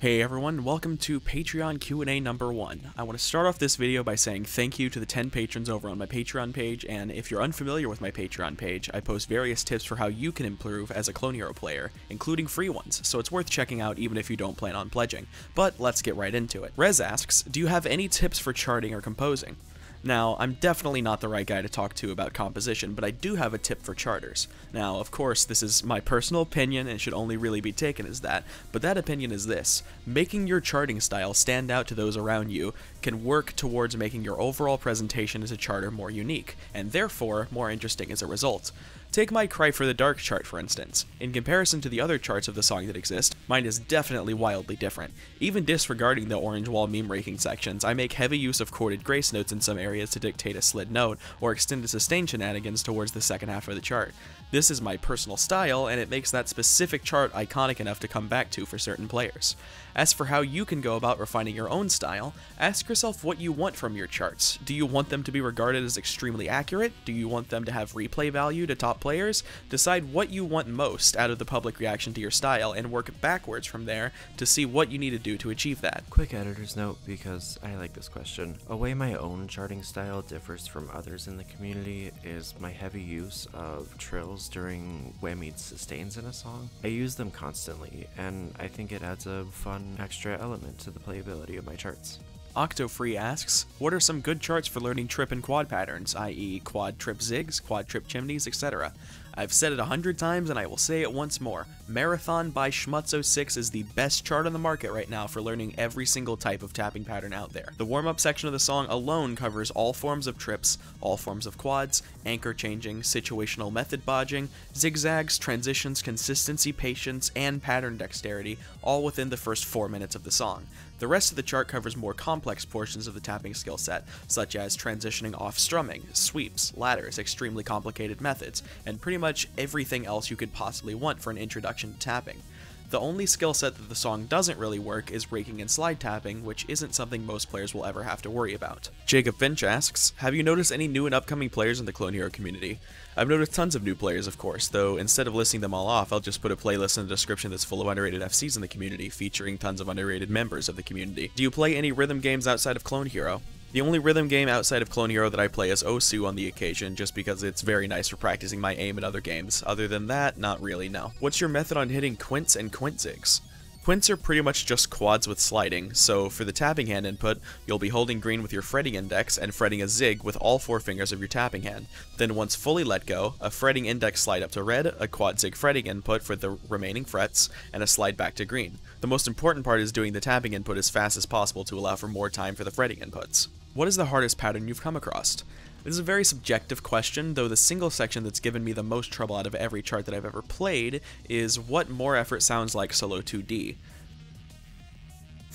Hey everyone, welcome to Patreon Q&A number 1. I want to start off this video by saying thank you to the 10 patrons over on my Patreon page, and if you're unfamiliar with my Patreon page, I post various tips for how you can improve as a Clone Hero player, including free ones, so it's worth checking out even if you don't plan on pledging. But let's get right into it. Rez asks, do you have any tips for charting or composing? Now, I'm definitely not the right guy to talk to about composition, but I do have a tip for charters. Now, of course, this is my personal opinion and should only really be taken as that, but that opinion is this. Making your charting style stand out to those around you can work towards making your overall presentation as a charter more unique, and therefore more interesting as a result. Take my Cry for the Dark chart for instance. In comparison to the other charts of the song that exist, mine is definitely wildly different. Even disregarding the orange wall meme raking sections, I make heavy use of chorded grace notes in some areas to dictate a slid note, or extended sustain shenanigans towards the second half of the chart. This is my personal style, and it makes that specific chart iconic enough to come back to for certain players. As for how you can go about refining your own style, ask yourself what you want from your charts. Do you want them to be regarded as extremely accurate? Do you want them to have replay value to top players? Decide what you want most out of the public reaction to your style and work backwards from there to see what you need to do to achieve that. Quick editor's note because I like this question. A way my own charting style differs from others in the community is my heavy use of trills during whammied sustains in a song. I use them constantly, and I think it adds a fun extra element to the playability of my charts. Octofree asks, what are some good charts for learning trip and quad patterns, i.e. quad trip zigs, quad trip chimneys, etc.? I've said it a hundred times and I will say it once more. Marathon by Schmutz06 is the best chart on the market right now for learning every single type of tapping pattern out there. The warm-up section of the song alone covers all forms of trips, all forms of quads, anchor changing, situational method bodging, zigzags, transitions, consistency, patience, and pattern dexterity, all within the first four minutes of the song. The rest of the chart covers more complex portions of the tapping skill set, such as transitioning off strumming, sweeps, ladders, extremely complicated methods, and pretty much everything else you could possibly want for an introduction to tapping. The only skill set that the song doesn't really work is raking and slide tapping, which isn't something most players will ever have to worry about. Jacob Finch asks, have you noticed any new and upcoming players in the Clone Hero community? I've noticed tons of new players, of course, though instead of listing them all off, I'll just put a playlist in the description that's full of underrated FCs in the community, featuring tons of underrated members of the community. Do you play any rhythm games outside of Clone Hero? The only rhythm game outside of Clone Hero that I play is Osu on the occasion, just because it's very nice for practicing my aim in other games. Other than that, not really, no. What's your method on hitting quints and quintzigs? Quints are pretty much just quads with sliding, so for the tapping hand input, you'll be holding green with your fretting index and fretting a zig with all four fingers of your tapping hand. Then once fully let go, a fretting index slide up to red, a quad zig fretting input for the remaining frets, and a slide back to green. The most important part is doing the tapping input as fast as possible to allow for more time for the fretting inputs. What is the hardest pattern you've come across? This is a very subjective question, though the single section that's given me the most trouble out of every chart that I've ever played is what more effort sounds like solo 2D.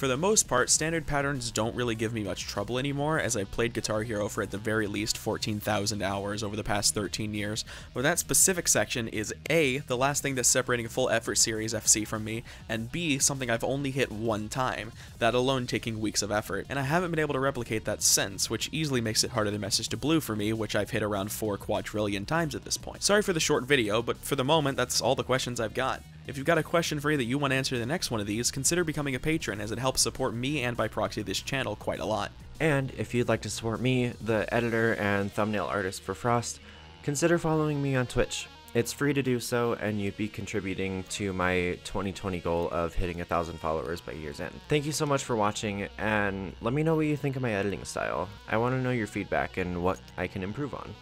For the most part, standard patterns don't really give me much trouble anymore, as I've played Guitar Hero for at the very least 14,000 hours over the past 13 years, but that specific section is A, the last thing that's separating a full effort series FC from me, and B, something I've only hit one time, that alone taking weeks of effort, and I haven't been able to replicate that since, which easily makes it harder than Message to Blue for me, which I've hit around 4 quadrillion times at this point. Sorry for the short video, but for the moment, that's all the questions I've got. If you've got a question for you that you want to answer in the next one of these, consider becoming a patron as it helps support me and by proxy this channel quite a lot. And if you'd like to support me, the editor and thumbnail artist for Frost, consider following me on Twitch. It's free to do so, and you'd be contributing to my 2020 goal of hitting a thousand followers by year's end. Thank you so much for watching, and let me know what you think of my editing style. I want to know your feedback and what I can improve on.